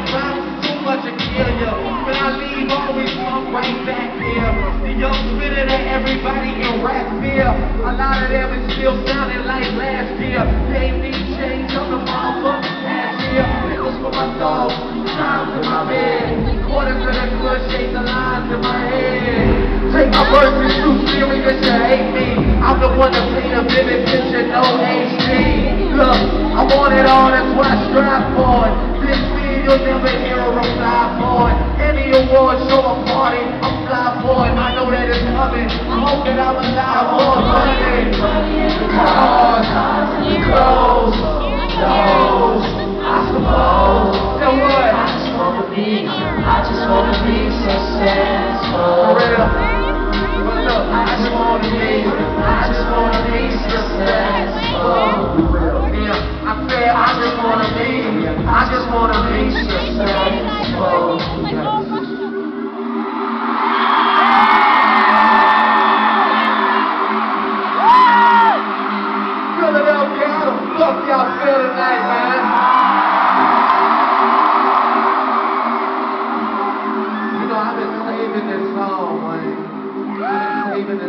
your problems too much to kill you. When I leave, always come right back here. The young spitter that everybody in rap fear. A lot of them is still sounding like last year. They need change on the motherfucking past year. Nickels for my soul, dimes for my bed. Quarters of the good shake the lines in my head. Take my verses too serious, you hate me. I'm the one to clean a vivid picture, no hate. wanna I just wanna be, I just wanna be successful.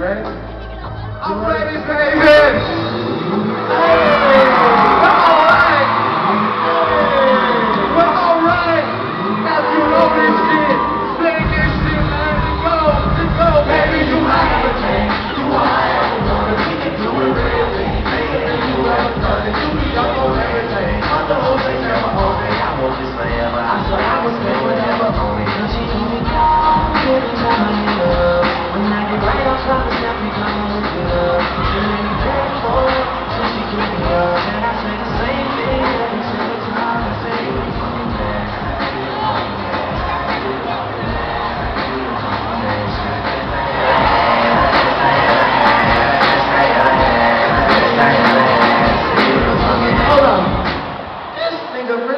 ready? I'm ready, baby.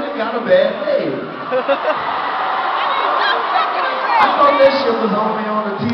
really got a bad day. I thought this shit was only on the TV.